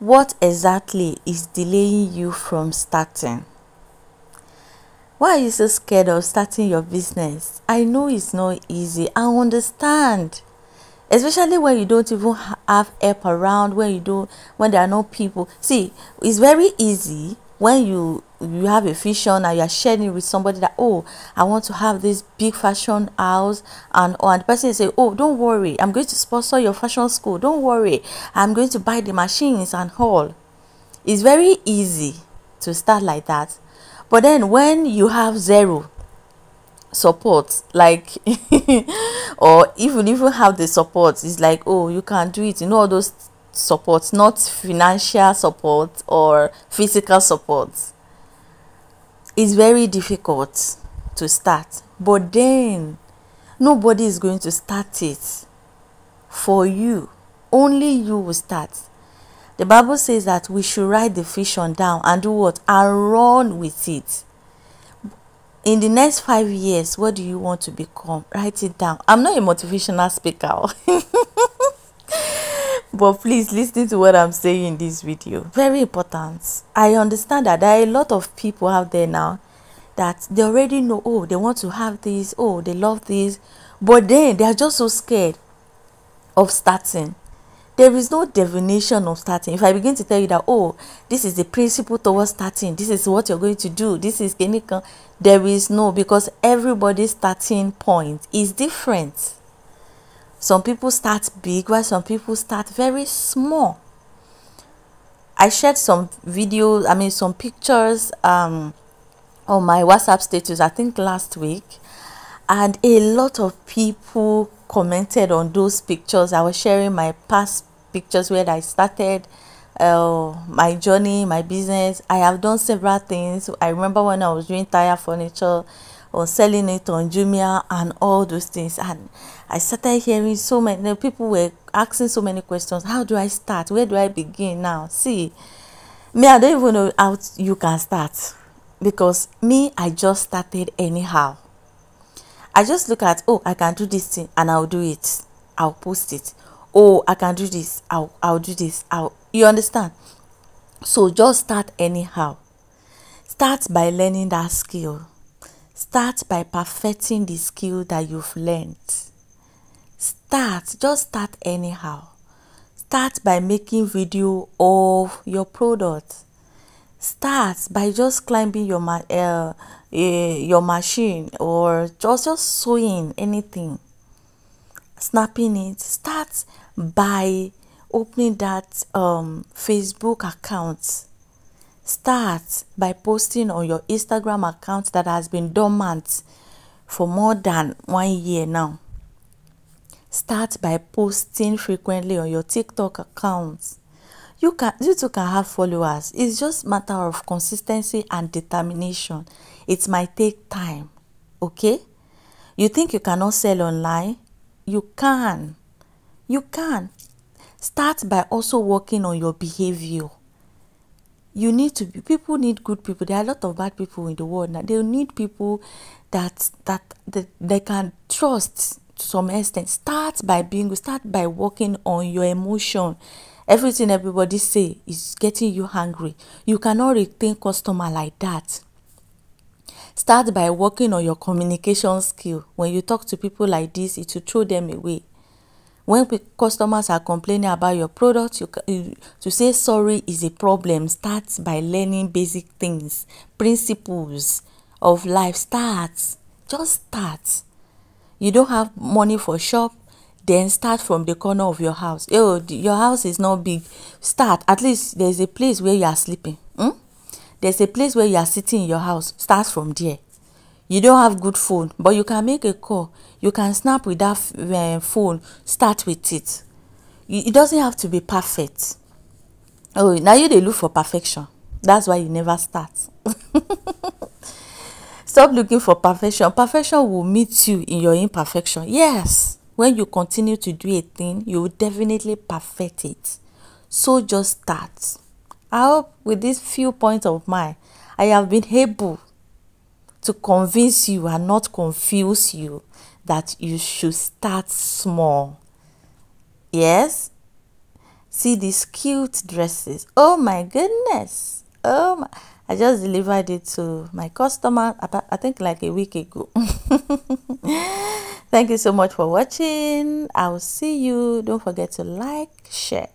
What exactly is delaying you from starting? Why are you so scared of starting your business? I know it's not easy. I understand. Especially when you don't even have help around, when you don't when there are no people. See, it's very easy when you you have a vision and you are sharing with somebody that oh i want to have this big fashion house and or and the person say oh don't worry i'm going to sponsor your fashion school don't worry i'm going to buy the machines and all. It's very easy to start like that. But then when you have zero support like or even even have the support it's like oh you can do it you know all those support not financial support or physical support it's very difficult to start but then nobody is going to start it for you. Only you will start. The bible says that we should write the vision down and do what? And run with it. In the next five years what do you want to become? Write it down. I'm not a motivational speaker but please listen to what i'm saying in this video. Very important. I understand that there are a lot of people out there now that they already know oh they want to have this oh they love this. But then they are just so scared of starting. There is no definition of starting. If i begin to tell you that oh this is the principle towards starting this is what you're going to do this is chemical. there is no because everybody's starting point is different some people start big while some people start very small. I shared some videos, I mean some pictures um, on my WhatsApp status, I think last week. And a lot of people commented on those pictures. I was sharing my past pictures where I started uh, my journey, my business. I have done several things. I remember when I was doing tire furniture or selling it on Jumia and all those things. And I started hearing so many people were asking so many questions. How do I start? Where do I begin now? See, me, I don't even know how you can start because me, I just started anyhow. I just look at, oh, I can do this thing and I'll do it. I'll post it. Oh, I can do this. I'll, I'll do this. I'll, you understand? So just start anyhow. Start by learning that skill. Start by perfecting the skill that you've learned. Start, just start anyhow. Start by making video of your product. Start by just climbing your ma uh, uh, your machine or just just sewing anything, snapping it. Start by opening that um, Facebook account Start by posting on your Instagram account that has been dormant for more than one year now. Start by posting frequently on your TikTok account. You can you too can have followers. It's just matter of consistency and determination. It might take time. Okay? You think you cannot sell online? You can. You can. Start by also working on your behavior you need to be people need good people. There are a lot of bad people in the world now. They need people that that, that they can trust to some extent. Start by being start by working on your emotion. Everything everybody say is getting you hungry you cannot retain customer like that. Start by working on your communication skill. When you talk to people like this it will throw them away when customers are complaining about your product you, you to say sorry is a problem. Start by learning basic things principles of life. Start. Just start. You don't have money for shop then start from the corner of your house. Oh your house is not big. Start. At least there's a place where you are sleeping. Hmm? there's a place where you are sitting in your house. Start from there you don't have good phone but you can make a call. You can snap with that uh, phone start with it. It doesn't have to be perfect. Oh now you dey look for perfection. That's why you never start. Stop looking for perfection. Perfection will meet you in your imperfection. Yes when you continue to do a thing you will definitely perfect it. So just start. I hope with these few points of mine i have been able to convince you and not confuse you that you should start small. Yes? see these cute dresses. Oh my goodness. Oh my i just delivered it to my customer i think like a week ago. Thank you so much for watching. I'll see you. Don't forget to like share